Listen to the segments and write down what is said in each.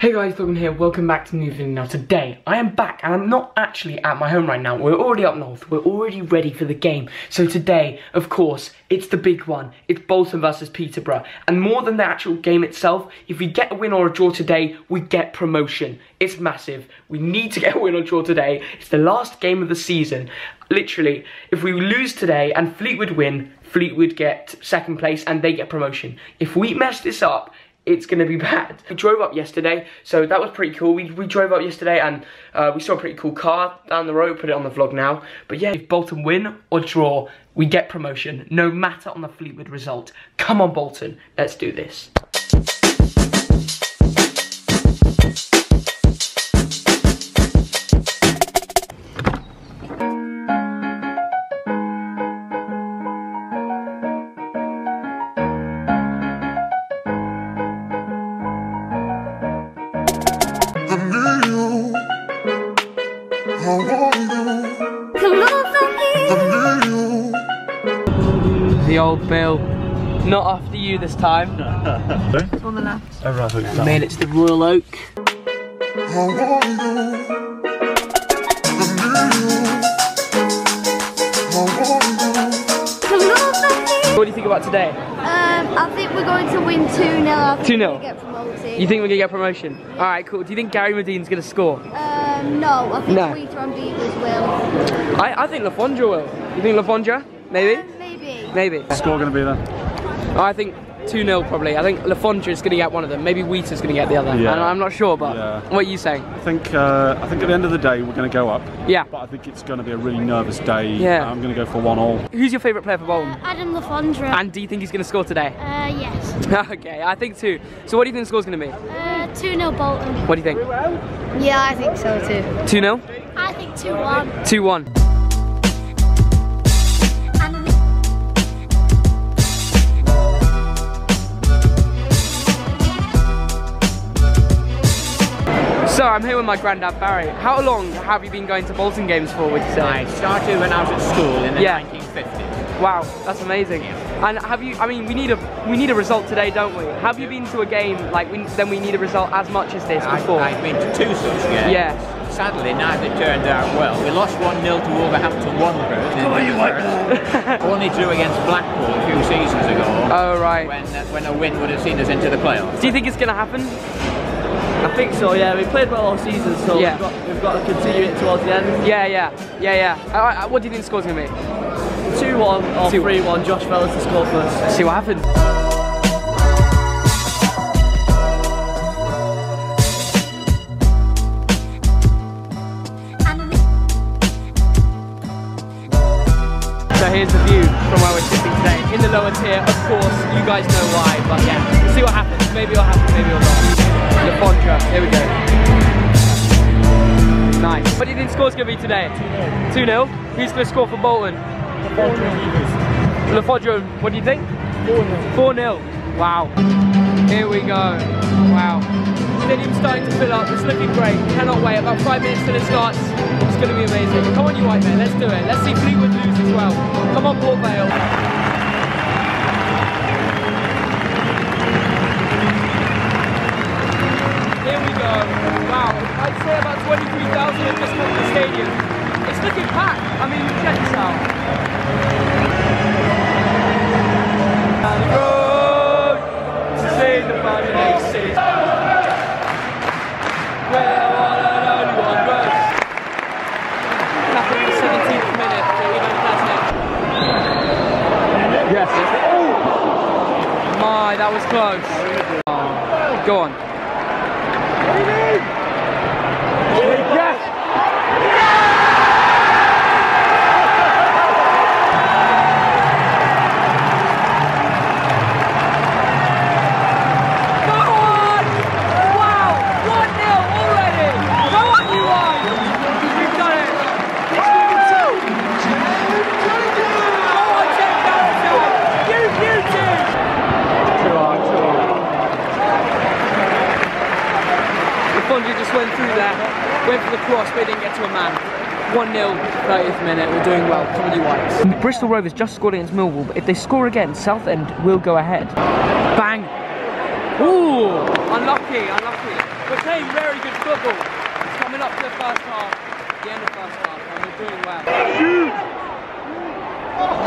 Hey guys, Logan here, welcome back to the new video. Now today, I am back and I'm not actually at my home right now. We're already up north, we're already ready for the game. So today, of course, it's the big one. It's Bolton versus Peterborough. And more than the actual game itself, if we get a win or a draw today, we get promotion. It's massive. We need to get a win or draw today. It's the last game of the season. Literally, if we lose today and Fleetwood win, Fleetwood get second place and they get promotion. If we mess this up, it's gonna be bad. We drove up yesterday, so that was pretty cool. We, we drove up yesterday and uh, we saw a pretty cool car down the road, put it on the vlog now. But yeah, if Bolton win or draw, we get promotion, no matter on the Fleetwood result. Come on Bolton, let's do this. The old Bill. Not after you this time. on the left. Made it to the Royal Oak. I want you. I need you. I want you. What do you think about today? Um, I think we're going to win 2 0. 2-0? We're get promoted. You think we're gonna get promotion? Alright, cool. Do you think Gary Madine's gonna score? Um, no, I think No. Wheater and Beevers will. I, I think Le Fondre will. You think Le Fondre? Maybe? Maybe. Maybe. score going to be there? I think 2 0 probably. I think Le Fondre is going to get one of them. Maybe Wheater's going to get the other. Yeah. And I'm not sure, but Yeah. what are you saying? I think uh, I think at the end of the day we're going to go up, Yeah. but I think it's going to be a really nervous day. Yeah. I'm going to go for one all. Who's your favourite player for Bolton? Adam Le Fondre. And do you think he's going to score today? Uh, yes. okay, I think two. So what do you think the score's going to be? Uh, 2 0 Bolton. What do you think? Yeah, I think so too. 2 0? I think 2 1. 2 1. I'm here with my granddad Barry. How long have you been going to Bolton games for, would you say? I started when I was at school in the Yeah. 1950s. Wow, that's amazing. And have you? I mean, we need a we need a result today, don't we? Have you been to a game like we, then we need a result as much as this before? I've been to two such games. Yeah. Sadly, neither turned out well. We lost 1 0 to Wolverhampton Wanderers. in the first. Only drew against Blackpool a few seasons ago. Oh right. When, uh, when a win would have seen us into the playoffs. Do you think it's gonna happen? I think so, yeah. We played well all season, so Yeah. we've, got, we've got to continue it towards the end. Yeah, yeah, yeah, yeah. What do you think the score's gonna be? 2 1 or 3 1. Josh Fellas to score first. See what happens. So here's the view from where we're sitting today. In the lower tier, of course, you guys know why, but yeah, we'll see what happens. Maybe it'll happen, maybe it'll not. Le Fondre, here we go. Nice. What do you think the score's going to be today? 2 0. Who's going to score for Bolton? Le Fondre, what do you think? 4 0. Wow. Here we go. Wow. Stadium's starting to fill up. It's looking great. Cannot wait. About five minutes till it starts. It's going to be amazing. Come on, you white men. Let's do it. Let's see Fleetwood lose as well. Come on, Port Vale. Say about 23,000 have just come to the stadium. It's looking packed. I mean, check this out. And to the only one the 17th minute. Yes. Oh! My, that was close. Go on. Went for the cross, but didn't get to a man. 1-0, 30th minute, we're doing well, come on you whites. Bristol Rovers just scored against Millwall, but if they score again, Southend will go ahead. Bang! Ooh, unlucky, unlucky. We're playing very good football. It's coming up to the first half, the end of first half, and we're doing well.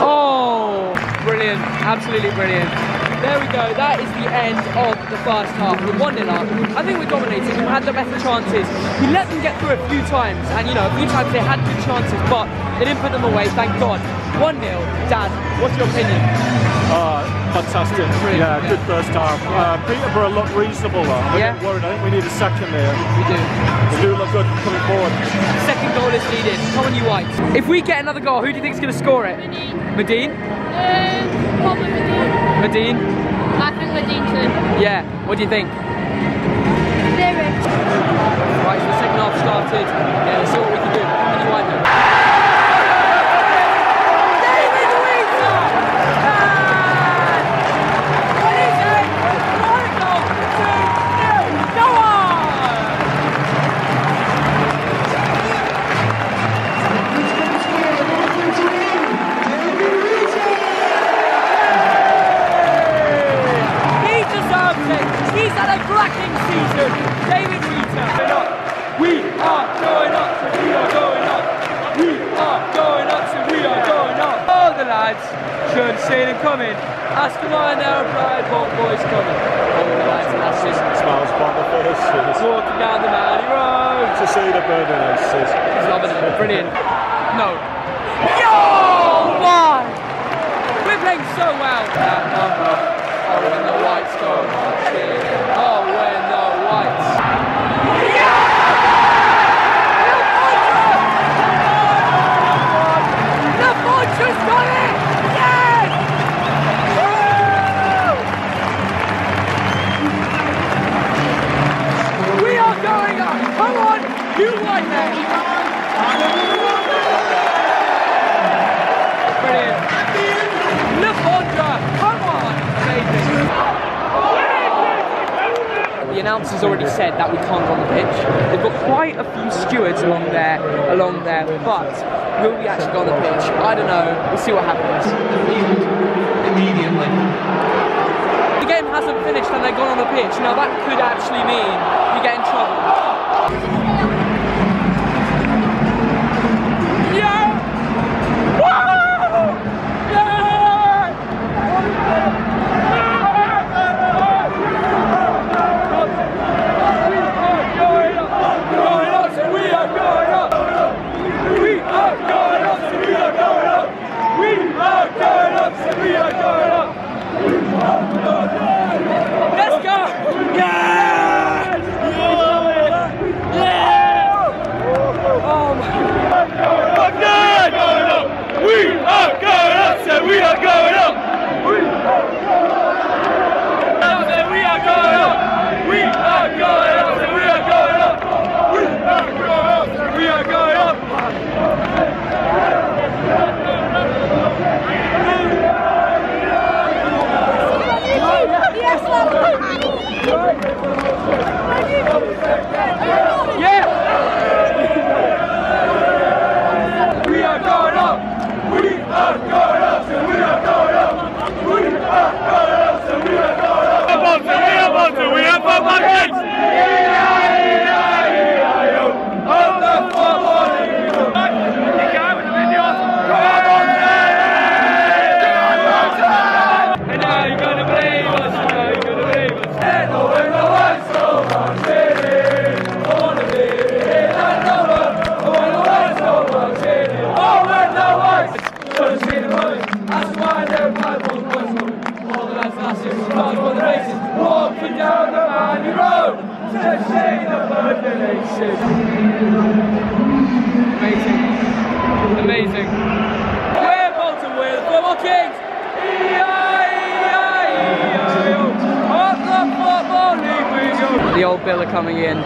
Oh, brilliant. Absolutely brilliant. There we go. That is the end of the first half. We're 1 0 up. I think we're dominating. We had the better chances. We let them get through a few times, and you know, a few times they had good chances, but they didn't put them away, thank God. 1 0. Dad, what's your opinion? Uh, fantastic. Brilliant, Yeah, yeah. good first half. Uh, Peterborough looked reasonable though. I'm Yeah. yeah. worried. I think we need a second there. We do. They do look good coming forward. Second goal is needed. Come on, you whites. If we get another goal, who do you think is going to score it? Madine? Um, probably Madine. Madine? I think Madine too. Yeah. What do you think? Lyrics. Right, so the second half started. Yeah, let's see what we can are going up, we are going up. We are going up, we are going up. All the lads should seen it coming. Ask them now, a Pride Bolt boys coming. All the lads and just Smiles upon the walking down the Manny Road. To see the burning faces. He's loving it. Brilliant. No. Yo! Man! We're playing so well. Oh, the whites go. Announcers already said that we can't go on the pitch. They've got quite a few stewards along there, along there, but will we actually go on the pitch? I don't know. We'll see what happens. Immediately. The game hasn't finished and they've gone on the pitch. Now that could actually mean we get in trouble. Were blood for the races. Walking down the Road to see the. Amazing. Amazing. We're Bolton with the Football Kings. E-I-E-I-E-I-O. The football league we go. The old Bill are coming in.